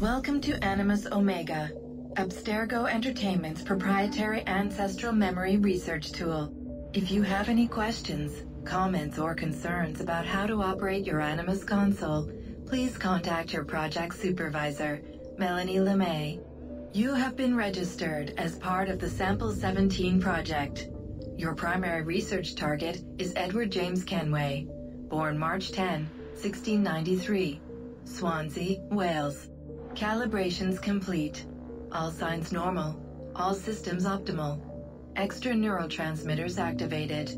Welcome to Animus Omega, Abstergo Entertainment's proprietary ancestral memory research tool. If you have any questions, comments, or concerns about how to operate your Animus console, please contact your project supervisor, Melanie LeMay. You have been registered as part of the Sample 17 project. Your primary research target is Edward James Kenway, born March 10, 1693, Swansea, Wales. Calibrations complete. All signs normal. All systems optimal. Extra neurotransmitters activated.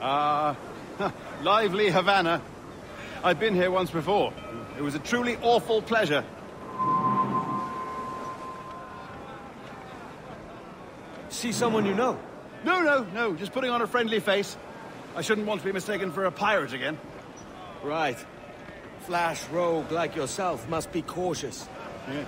Ah, lively Havana. I've been here once before. It was a truly awful pleasure. See someone you know? No, no, no, just putting on a friendly face. I shouldn't want to be mistaken for a pirate again. Right. Flash rogue like yourself must be cautious. Yeah.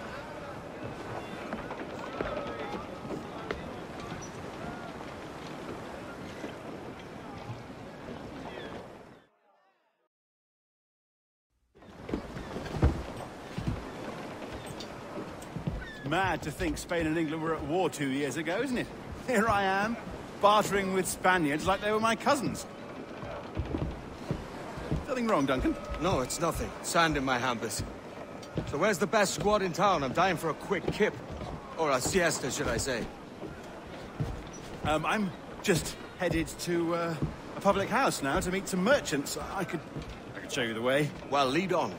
To think Spain and England were at war two years ago, isn't it? Here I am, bartering with Spaniards like they were my cousins. Nothing wrong, Duncan? No, it's nothing. Sand in my hampers. So where's the best squad in town? I'm dying for a quick kip. Or a siesta, should I say. Um, I'm just headed to uh, a public house now to meet some merchants. I could, I could show you the way. Well, lead on.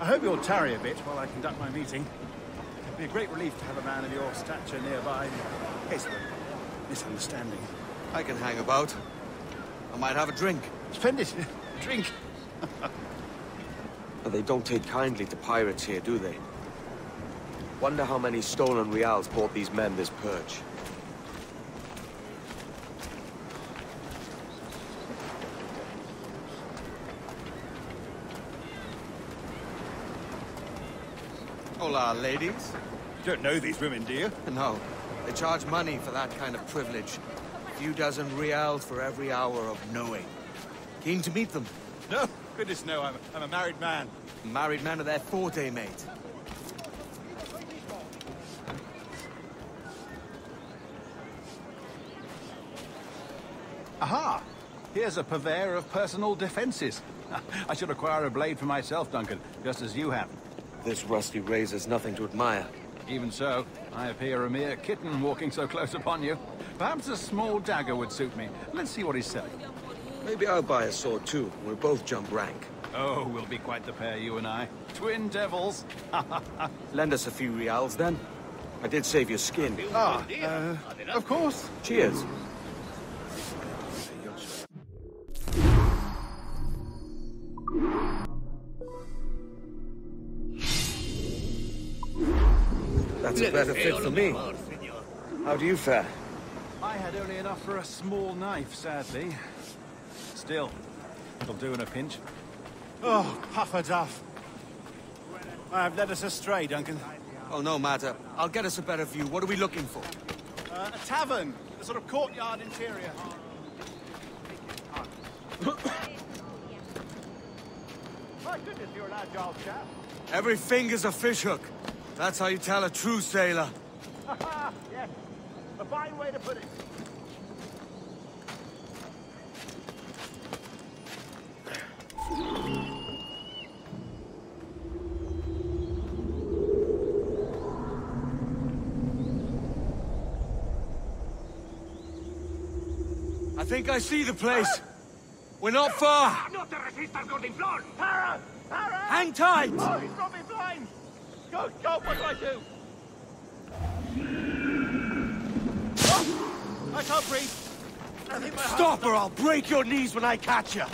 I hope you'll tarry a bit while I conduct my meeting. It'd be a great relief to have a man of your stature nearby in case of a misunderstanding. I can hang about. I might have a drink. Splendid. Drink. But they don't take kindly to pirates here, do they? Wonder how many stolen reals bought these men this perch. Hola, ladies. You don't know these women, do you? No, they charge money for that kind of privilege. A few dozen reals for every hour of knowing. Keen to meet them. No. Goodness, no. I'm, I'm a married man. Married men are their forte, mate. Aha! Here's a purveyor of personal defenses. I should acquire a blade for myself, Duncan, just as you have. This rusty razor's nothing to admire. Even so, I appear a mere kitten walking so close upon you. Perhaps a small dagger would suit me. Let's see what he's selling. Maybe I'll buy a sword too. We'll both jump rank. Oh, we'll be quite the pair, you and I. Twin devils. Lend us a few reals then. I did save your skin. ah, uh, of course. Cheers. That's a better fit for me. How do you fare? I had only enough for a small knife, sadly. Still, it'll do in a pinch. Oh, puffer duff. I've led us astray, Duncan. Oh, no matter. I'll get us a better view. What are we looking for? Uh, a tavern, a sort of courtyard interior. My goodness, you're an agile chap. Every finger's a fishhook. That's how you tell a true sailor. yes, a fine way to put it. I think I see the place. We're not far. ¡No te resistas, Gordinflón! Para! Para! Hang tight. Oh, he's got me! Go, go, what do I do? Oh, I can't breathe. Stop or I'll break your knees when I catch you!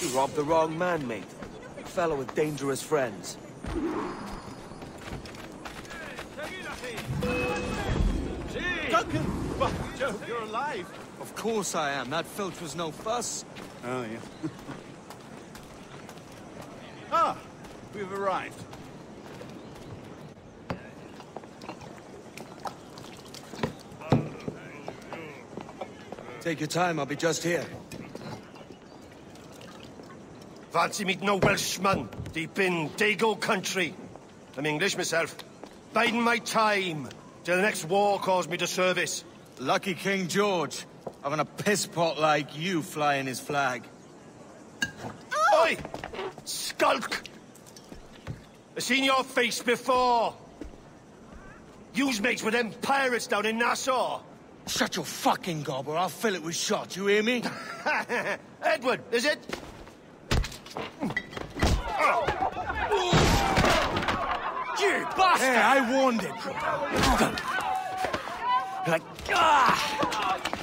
You robbed the wrong man, mate. A fellow with dangerous friends. Duncan! By Jove, you're alive! Of course I am. That filch was no fuss. Oh, yeah. ah, we've arrived. Take your time, I'll be just here. Fancy meeting a Welshman deep in Dago country. I'm English myself. Biding my time till the next war calls me to service. Lucky King George, having a piss pot like you flying his flag. Oi! Skulk! I've seen your face before. You's mates with them pirates down in Nassau. Shut your fucking gob or I'll fill it with shot, you hear me? Edward, is it? You bastard! Hey, I warned him. like, ah!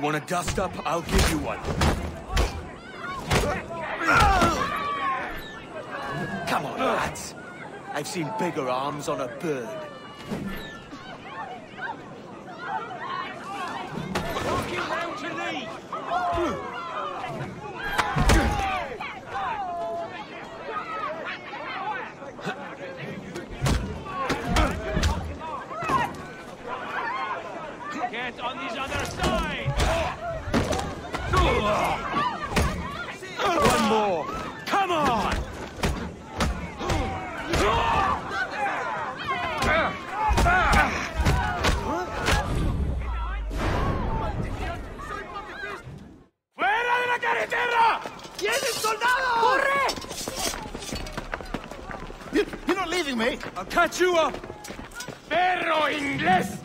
You want a dust up? I'll give you one. Come on, lads. I've seen bigger arms on a bird. Get on this other side! One more. Come on! ¡Fuera de la carretera! ¡Tienen soldado! ¡Corre! You, you're not leaving me! I'll catch you up! ¡Perro inglés!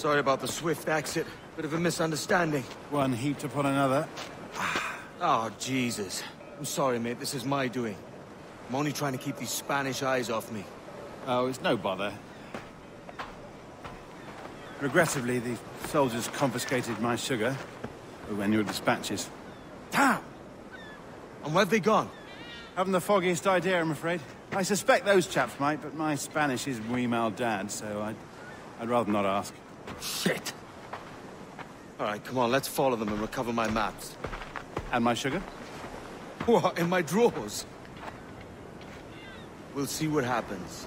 Sorry about the swift exit. Bit of a misunderstanding. One heaped upon another. Ah, oh, Jesus. I'm sorry, mate. This is my doing. I'm only trying to keep these Spanish eyes off me. Oh, it's no bother. Regrettably, the soldiers confiscated my sugar when your dispatches. Damn! And where've they gone? Haven't the foggiest idea, I'm afraid. I suspect those chaps might, but my Spanish is muy mal dad, so I'd, I'd rather not ask. Shit! All right, come on, let's follow them and recover my maps. And my sugar? What, in my drawers? We'll see what happens.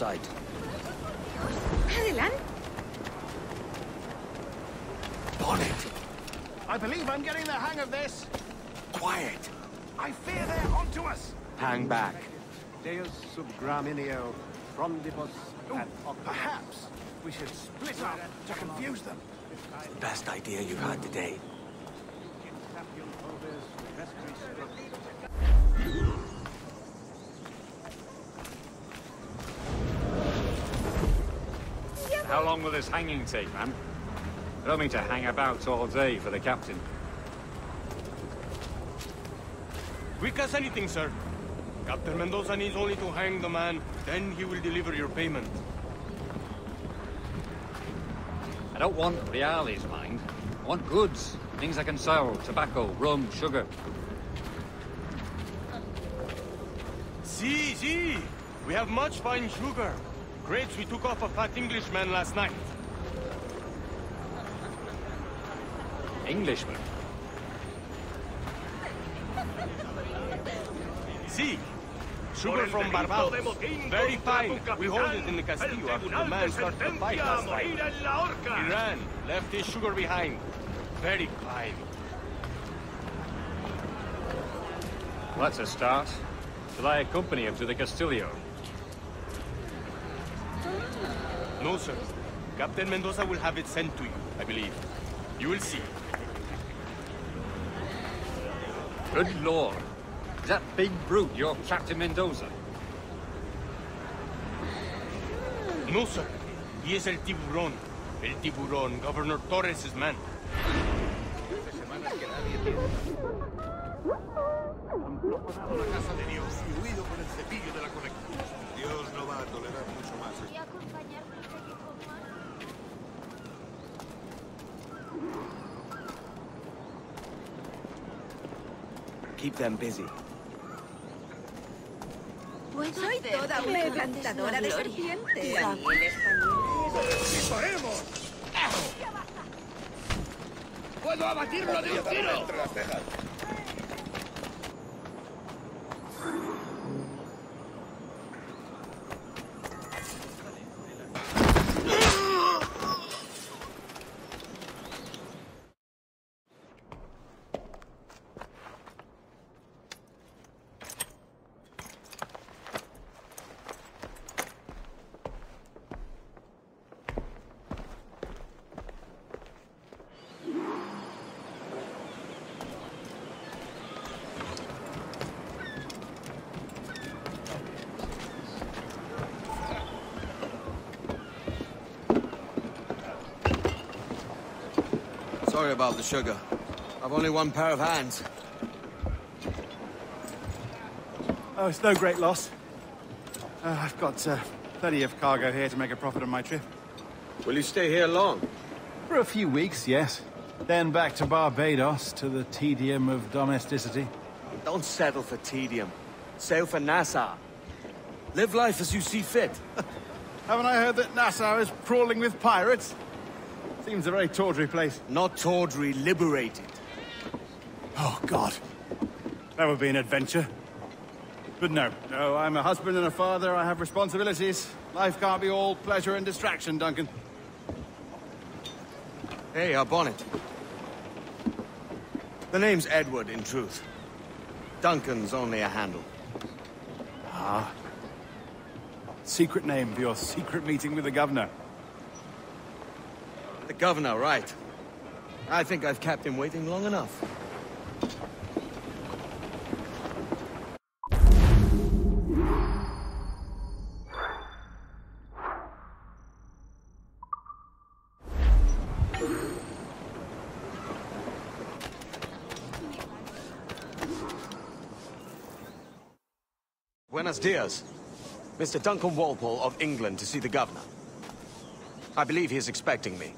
Sight. Adelante. Bonnet! I believe I'm getting the hang of this. Quiet! I fear they're onto us. Hang back. Deus sub gramineo, frondibus et Perhaps we should split up to confuse them. The best idea you've had today. Long will this hanging take, man? I don't mean to hang about all day for the captain. Quick as anything, sir. Captain Mendoza needs only to hang the man, then he will deliver your payment. I don't want reales, mind. I want goods. Things I can sell. Tobacco, rum, sugar. See, see! We have much fine sugar. Grapes we took off a fat Englishman last night. Englishman. See, sugar from Barbados. Very fine. We hold it in the Castillo after the man started the fight last night. He ran, left his sugar behind. Very fine. Well, that's a start. Shall I accompany him to the Castillo? No, sir. Captain Mendoza will have it sent to you, I believe. You will see. Good lord. Is that big brute your Captain Mendoza? No, sir. He is El Tiburón. El Tiburón, Governor Torres' man. la casa de Dios y huido con el cepillo de la colectura. Dios no va a tolerar mucho más. Y acompañarme y seguir con más. Keep them busy. Soy toda una encantadora de serpientes. ¡Disparemos! ¡Puedo abatirlo de un tiro! Sorry about the sugar. I've only one pair of hands. Oh, it's no great loss. Uh, I've got uh, plenty of cargo here to make a profit on my trip. Will you stay here long? For a few weeks, yes. Then back to Barbados to the tedium of domesticity. Don't settle for tedium. Sail for Nassau. Live life as you see fit. Haven't I heard that Nassau is crawling with pirates? Seems a very tawdry place. Not tawdry, liberated. Oh, God. That would be an adventure. But no, no, I'm a husband and a father. I have responsibilities. Life can't be all pleasure and distraction, Duncan. Hey, our Bonnet. The name's Edward, in truth. Duncan's only a handle. Ah. Secret name for your secret meeting with the governor. The governor, right. I think I've kept him waiting long enough. Buenos dias. Mr. Duncan Walpole of England to see the governor. I believe he is expecting me.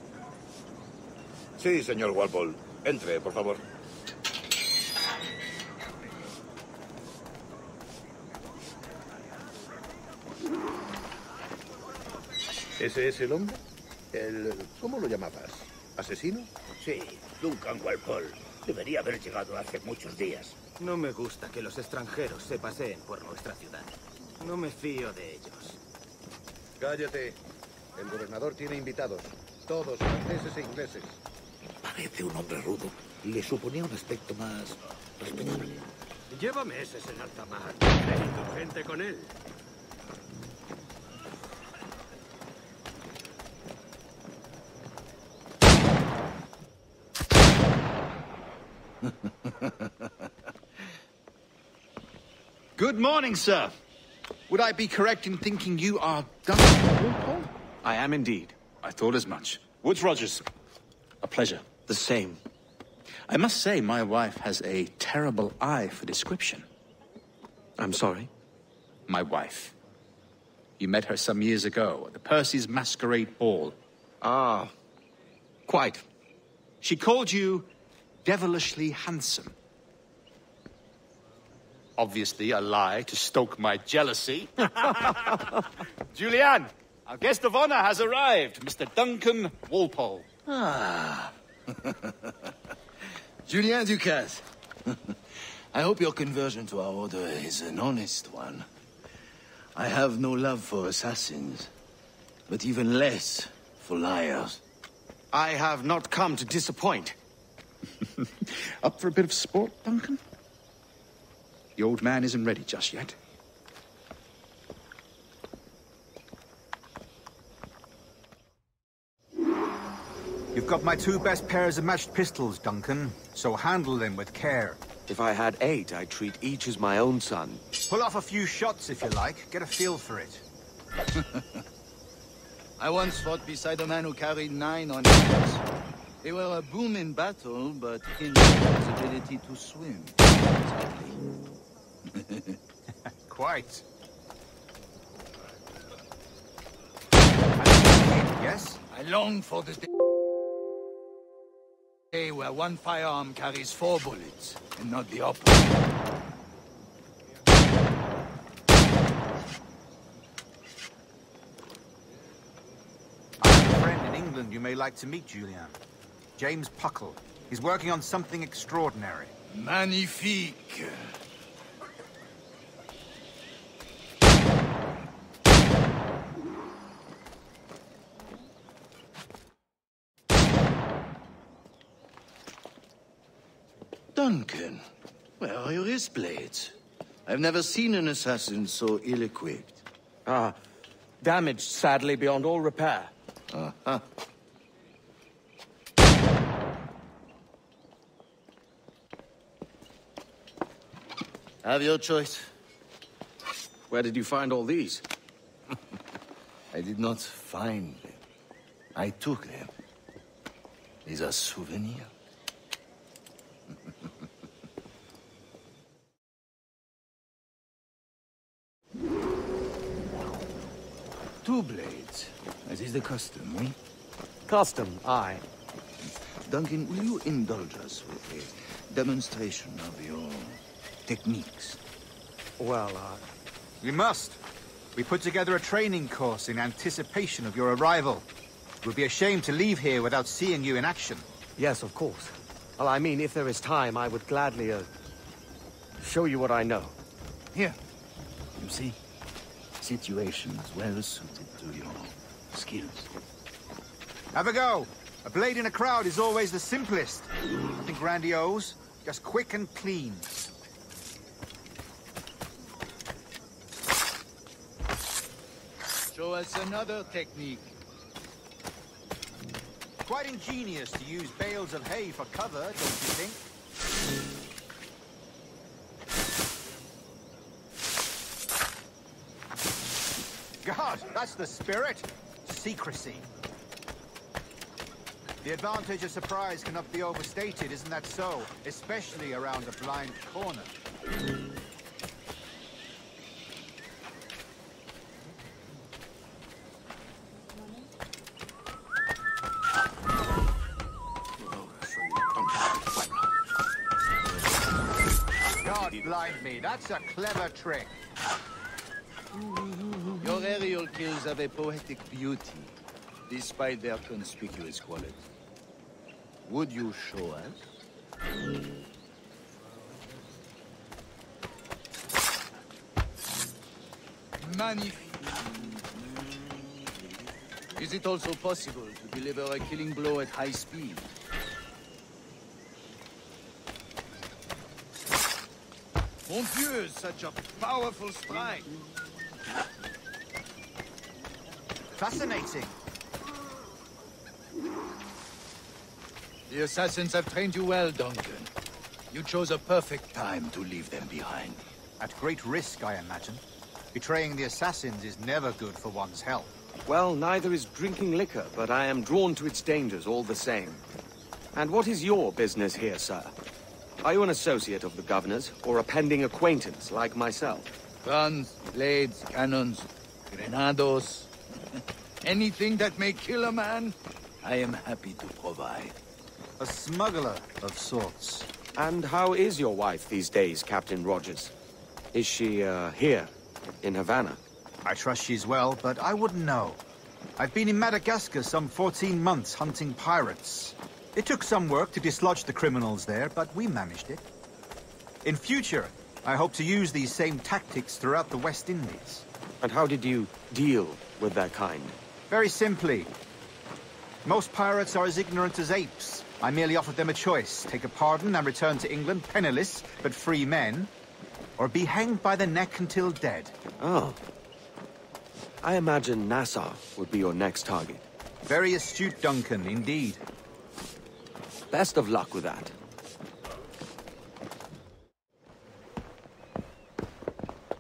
Sí, señor Walpole. Entre, por favor. ¿Ese es el hombre? El... ¿Cómo lo llamabas? ¿Asesino? Sí, Duncan Walpole. Debería haber llegado hace muchos días. No me gusta que los extranjeros se paseen por nuestra ciudad. No me fío de ellos. Cállate. El gobernador tiene invitados. Todos franceses e ingleses. Parece un hombre rudo. Le suponía un aspecto más respetable. Llévame ese en alta mar. Necesito gente con él. Good morning, sir. Would I be correct in thinking you are Duncan Walpole? I am indeed. I thought as much. Woodes Rogers. A pleasure. The same. I must say, my wife has a terrible eye for description. I'm sorry? My wife. You met her some years ago at the Percy's Masquerade Ball. Ah, quite. She called you devilishly handsome. Obviously a lie to stoke my jealousy. Julien, our guest of honor has arrived, Mr. Duncan Walpole. Ah. Julien Ducasse. I hope your conversion to our order is an honest one. I have no love for assassins, but even less for liars. I have not come to disappoint. Up for a bit of sport, Duncan? The old man isn't ready just yet. You've got my two best pairs of matched pistols, Duncan, so handle them with care. If I had eight, I'd treat each as my own son. Pull off a few shots if you like. Get a feel for it. I once fought beside a man who carried nine on his chest. They were a boom in battle, but in his ability to swim. Quite. Yes? I long for the day where one firearm carries four bullets, and not the opposite. I have a friend in England you may like to meet, Julien. James Puckle. He's working on something extraordinary. Magnifique. Duncan, where are your wrist blades? I've never seen an assassin so ill-equipped. Ah, damaged, sadly, beyond all repair. Uh-huh. Have your choice. Where did you find all these? I did not find them. I took them. These are souvenirs. Two blades, as is the custom, we? Custom, aye. Duncan, will you indulge us with a demonstration of your techniques? Well, uh... We must. We put together a training course in anticipation of your arrival. It would be a shame to leave here without seeing you in action. Yes, of course. Well, I mean, if there is time, I would gladly, uh, show you what I know. Here. You see? Situations well suited to your skills. Have a go. A blade in a crowd is always the simplest. Nothing grandiose, just quick and clean. Show us another technique. Quite ingenious to use bales of hay for cover, don't you think? God, that's the spirit. Secrecy. The advantage of surprise cannot be overstated, isn't that so? Especially around a blind corner. God blind me, that's a clever trick. Kills have a poetic beauty, despite their conspicuous quality. Would you show us? Magnifique. Is it also possible to deliver a killing blow at high speed? Mon Dieu, such a powerful strike! Fascinating. The assassins have trained you well, Duncan. You chose a perfect time to leave them behind. At great risk, I imagine. Betraying the assassins is never good for one's health. Well, neither is drinking liquor, but I am drawn to its dangers all the same. And what is your business here, sir? Are you an associate of the governor's, or a pending acquaintance like myself? Guns, blades, cannons, grenados. Anything that may kill a man, I am happy to provide. A smuggler of sorts. And how is your wife these days, Captain Rogers? Is she, uh, here, in Havana? I trust she's well, but I wouldn't know. I've been in Madagascar some 14 months hunting pirates. It took some work to dislodge the criminals there, but we managed it. In future, I hope to use these same tactics throughout the West Indies. And how did you deal with that kind? Very simply. Most pirates are as ignorant as apes. I merely offered them a choice. Take a pardon and return to England penniless, but free men. Or be hanged by the neck until dead. Oh. I imagine Nassau would be your next target. Very astute, Duncan, indeed. Best of luck with that.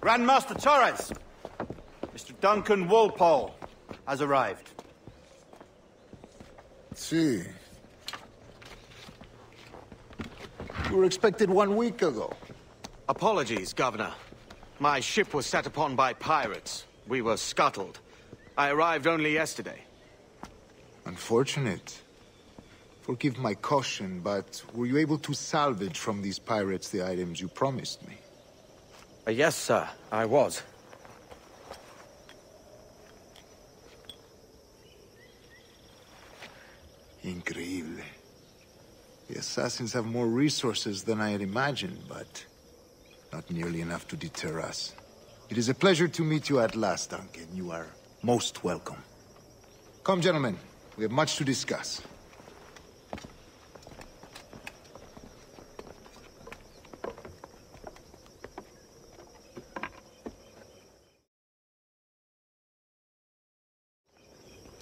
Grandmaster Torres! Mr. Duncan Walpole has arrived. See. You were expected one week ago. Apologies, Governor. My ship was set upon by pirates. We were scuttled. I arrived only yesterday. Unfortunate. Forgive my caution, but were you able to salvage from these pirates the items you promised me? Uh, yes, sir. I was. Increíble. The assassins have more resources than I had imagined, but not nearly enough to deter us. It is a pleasure to meet you at last, Duncan. You are most welcome. Come, gentlemen. We have much to discuss.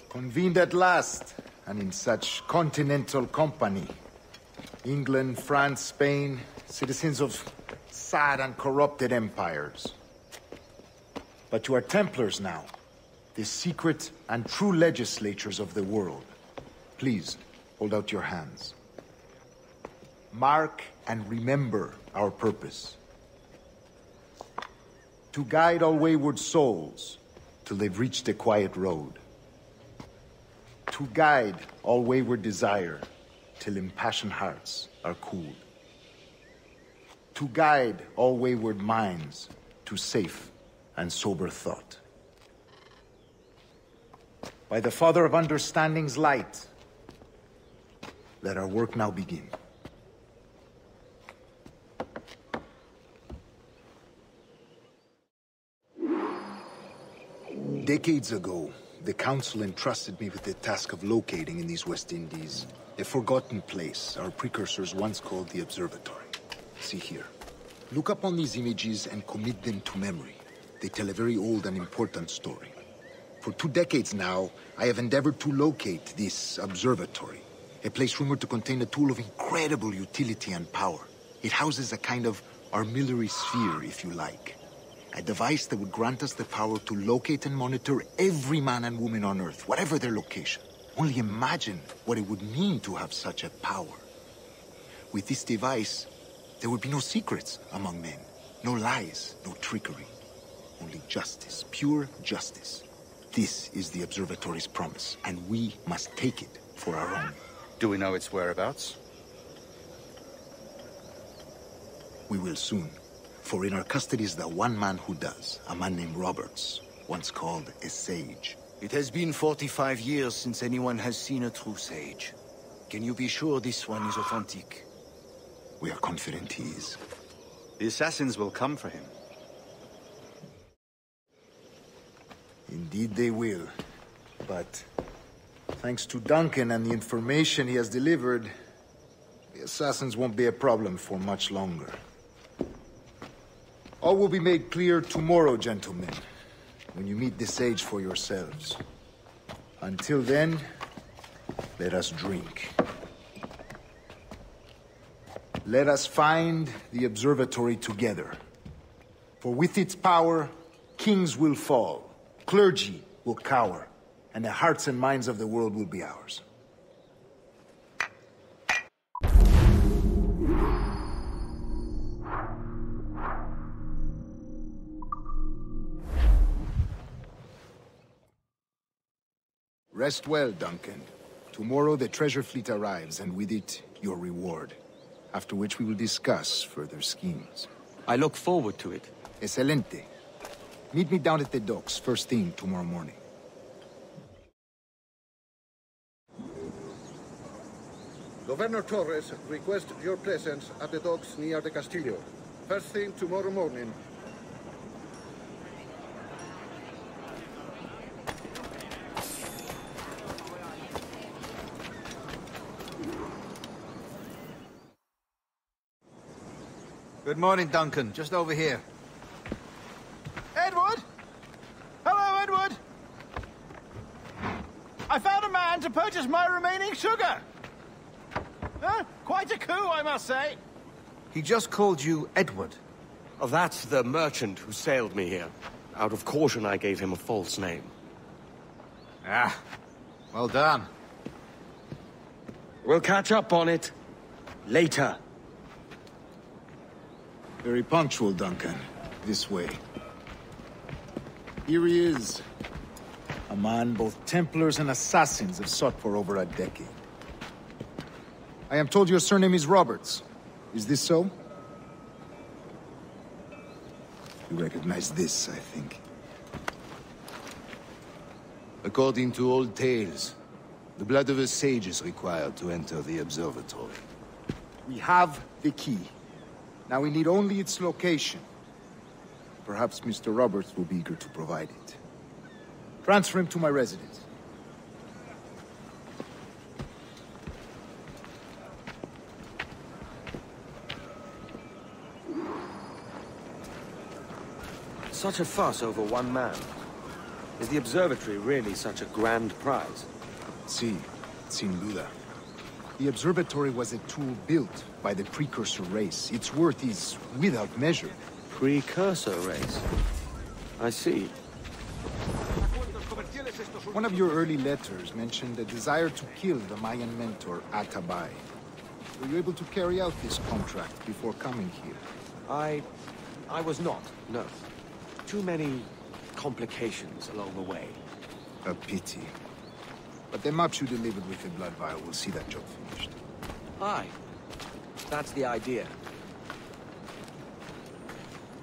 Convened at last, and in such continental company. England, France, Spain, citizens of sad and corrupted empires. But you are Templars now, the secret and true legislatures of the world. Please, hold out your hands. Mark and remember our purpose. To guide all wayward souls till they've reached a quiet road to guide all wayward desire till impassioned hearts are cooled. To guide all wayward minds to safe and sober thought. By the Father of Understanding's light, let our work now begin. Decades ago, the Council entrusted me with the task of locating in these West Indies a forgotten place our precursors once called the Observatory. See here. Look up on these images and commit them to memory. They tell a very old and important story. For two decades now, I have endeavored to locate this observatory, a place rumored to contain a tool of incredible utility and power. It houses a kind of armillary sphere, if you like. A device that would grant us the power to locate and monitor every man and woman on Earth, whatever their location. Only imagine what it would mean to have such a power. With this device, there would be no secrets among men. No lies, no trickery. Only justice, pure justice. This is the Observatory's promise, and we must take it for our own. Do we know its whereabouts? We will soon. For in our custody is the one man who does, a man named Roberts, once called a sage. It has been 45 years since anyone has seen a true sage. Can you be sure this one is authentic? We are confident he is. The assassins will come for him. Indeed they will. But thanks to Duncan and the information he has delivered, the assassins won't be a problem for much longer. All will be made clear tomorrow, gentlemen, when you meet the sage for yourselves. Until then, let us drink. Let us find the observatory together. For with its power, kings will fall, clergy will cower, and the hearts and minds of the world will be ours. Rest well, Duncan. Tomorrow the treasure fleet arrives, and with it, your reward. After which we will discuss further schemes. I look forward to it. Excelente. Meet me down at the docks first thing tomorrow morning. Governor Torres requests your presence at the docks near the Castillo. First thing tomorrow morning. Good morning, Duncan. Just over here. Edward? Hello, Edward! I found a man to purchase my remaining sugar! Huh? Quite a coup, I must say. He just called you Edward. Oh, that's the merchant who sailed me here. Out of caution, I gave him a false name. Ah, well done. We'll catch up on it. Later. Very punctual, Duncan. This way. Here he is. A man both Templars and Assassins have sought for over a decade. I am told your surname is Roberts. Is this so? You recognize this, I think. According to old tales, the blood of a sage is required to enter the observatory. We have the key. Now we need only its location. Perhaps Mr. Roberts will be eager to provide it. Transfer him to my residence. Such a fuss over one man. Is the observatory really such a grand prize? See, Si, sin duda. The observatory was a tool built by the precursor race. Its worth is without measure. Precursor race? I see. One of your early letters mentioned a desire to kill the Mayan mentor, Atabai. Were you able to carry out this contract before coming here? I... I was not, no. Too many complications along the way. A pity. But the maps you delivered with the blood vial will see that job finished. Aye. That's the idea.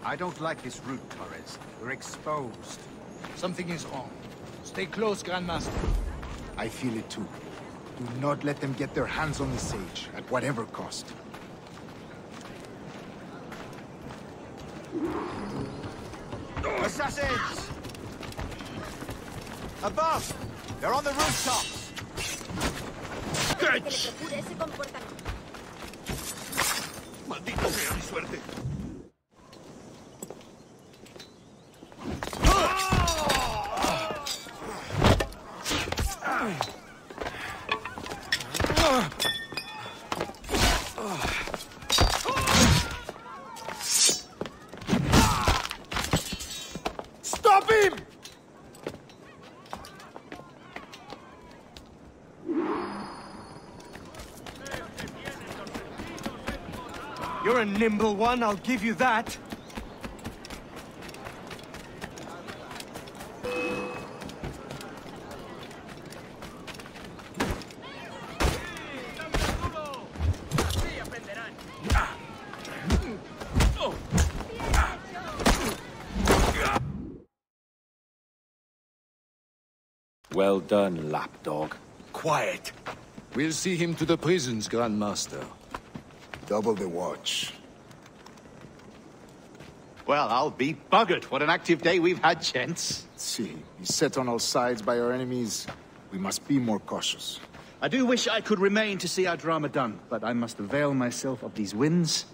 I don't like this route, Torres. We're exposed. Something is wrong. Stay close, Grandmaster. I feel it too. Do not let them get their hands on the Sage, at whatever cost. Assassins! Above! They're on the rooftops! ¡Catch! ¡Maldito sea mi suerte! Nimble one, I'll give you that. Well done, lapdog. Quiet. We'll see him to the prisons, Grandmaster. Double the watch. Well, I'll be buggered. What an active day we've had, gents. See, beset on all sides by our enemies, we must be more cautious. I do wish I could remain to see our drama done, but I must avail myself of these winds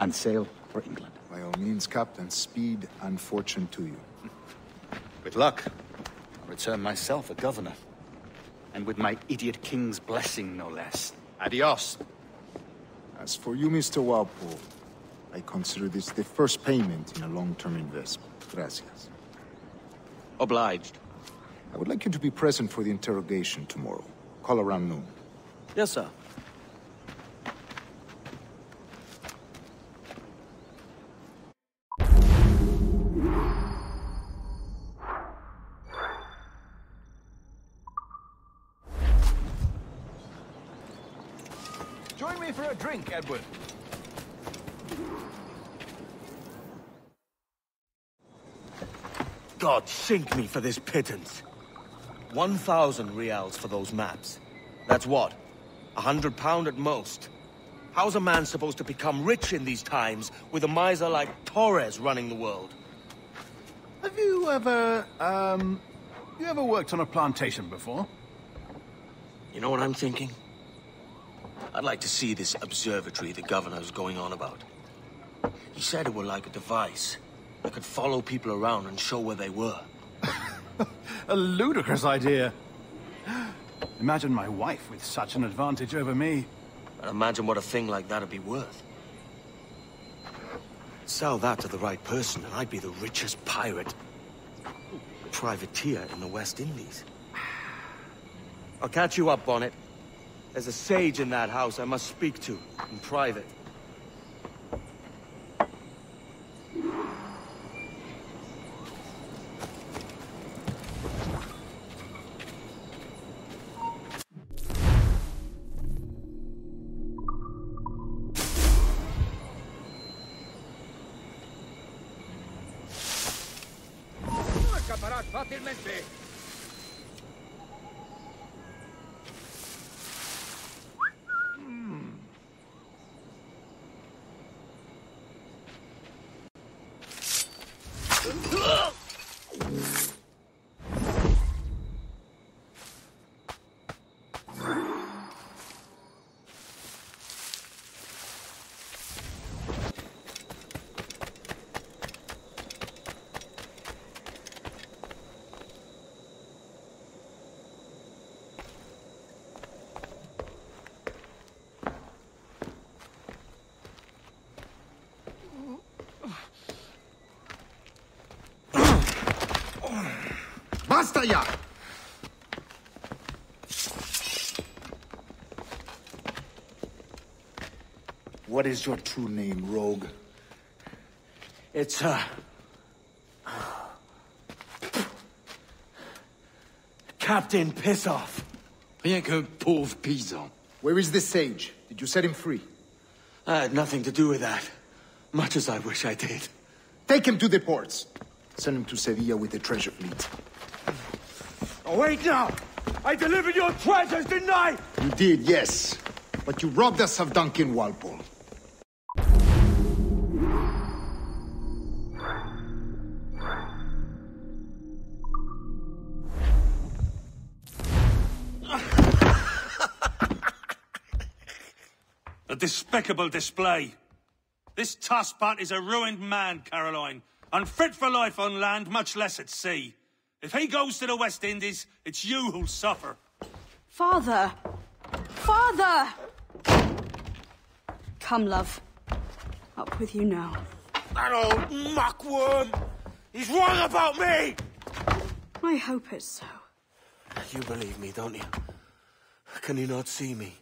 and sail for England. By all means, Captain, speed and fortune to you. With luck, I'll return myself a governor. And with my idiot king's blessing, no less. Adios. As for you, Mr. Walpole, I consider this the first payment in a long-term investment. Gracias. Obliged. I would like you to be present for the interrogation tomorrow. Call around noon. Yes, sir. Join me for a drink, Edward. God sink me for this pittance. 1,000 reals for those maps. That's what? A hundred pound at most. How's a man supposed to become rich in these times with a miser like Torres running the world? Have you ever, um... You ever worked on a plantation before? You know what I'm thinking? I'd like to see this observatory the governor's going on about. He said it were like a device that could follow people around and show where they were. a ludicrous idea. Imagine my wife with such an advantage over me. And imagine what a thing like that'd be worth. Sell that to the right person and I'd be the richest pirate. Privateer in the West Indies. I'll catch you up, Bonnet. There's a sage in that house I must speak to, in private. Basta! What is your true name, rogue? It's, uh... Captain Pissoff. Rien qu'un pauvre paysan. Where is the sage? Did you set him free? I had nothing to do with that. Much as I wish I did. Take him to the ports. Send him to Sevilla with the treasure fleet. Oh, wait now! I delivered your treasures, didn't I? You did, yes. But you robbed us of Duncan Walpole. A despicable display. This Tosspot is a ruined man, Caroline. Unfit for life on land, much less at sea. If he goes to the West Indies, it's you who'll suffer. Father! Father! Come, love. Up with you now. That old muckworm! He's wrong about me! I hope it's so. You believe me, don't you? Can you not see me?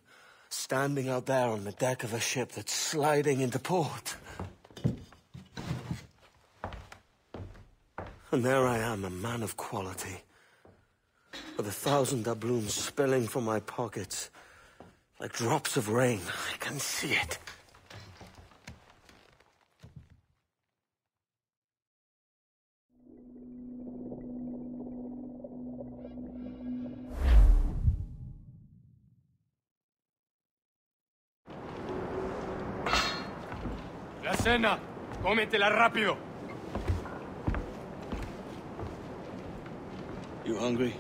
Standing out there on the deck of a ship that's sliding into port. And there I am, a man of quality. With a thousand doubloons spilling from my pockets. Like drops of rain. I can see it. La cena. Cómetela rápido. You hungry?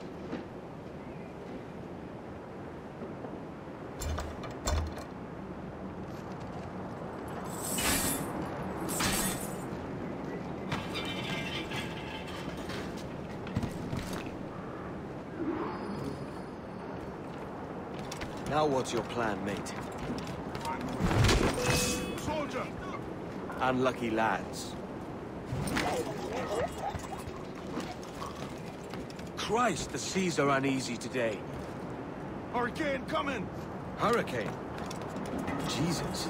Now what's your plan, mate? Soldier! Unlucky lads. Christ, the seas are uneasy today. Hurricane coming! Hurricane? Jesus.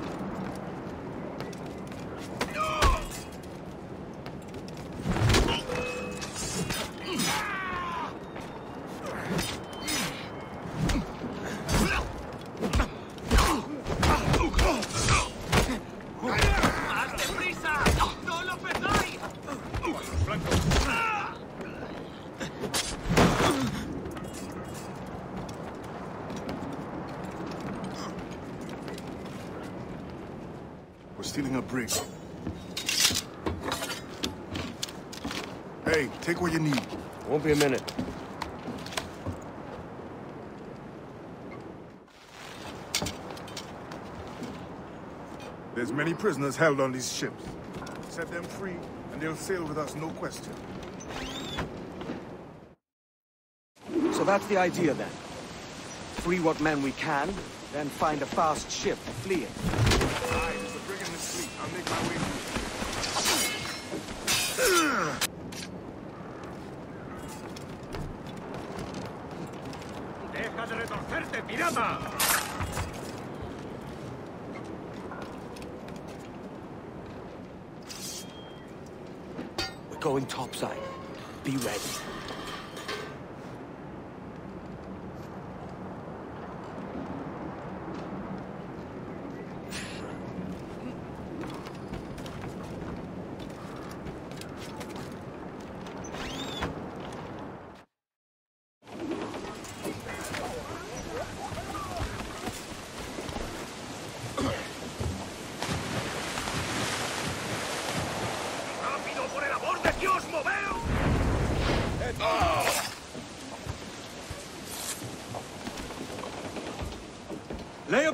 ¡Hazte prisa! ¡No lo perdáis! We're stealing a brig. Hey, take what you need. Won't be a minute. There's many prisoners held on these ships. Set them free, and they'll sail with us, no question. So that's the idea then. Free what men we can, then find a fast ship to flee in. I'll make my way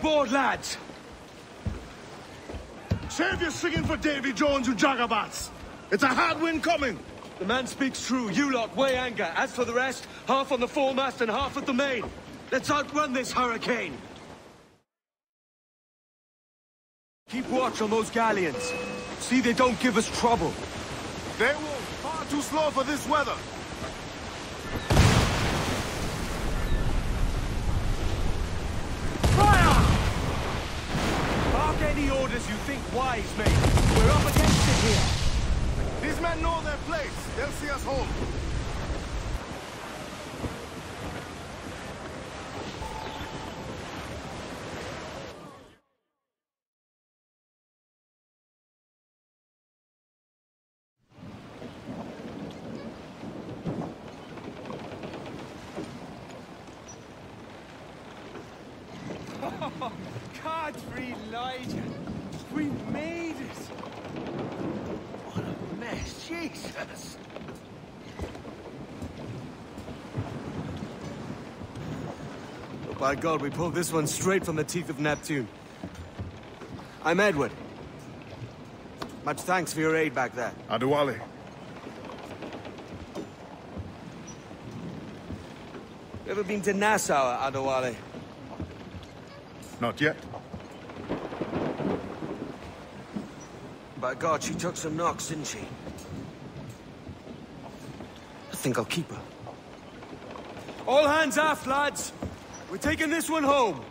aboard, lads! Save your singing for Davy Jones, you jagabats! It's a hard wind coming! The man speaks true. You lot weigh anchor. As for the rest, half on the foremast and half at the main. Let's outrun this hurricane. Keep watch on those galleons. See they don't give us trouble. They will. Far too slow for this weather. Any orders you think wise, mate. We're up against it here. These men know their place. They'll see us home. We made it. What a mess, Jesus. Oh, by God, we pulled this one straight from the teeth of Neptune. I'm Edward. Much thanks for your aid back there. Adewale. You ever been to Nassau, Adewale? Not yet. By God, she took some knocks, didn't she? I think I'll keep her. All hands aft, lads! We're taking this one home.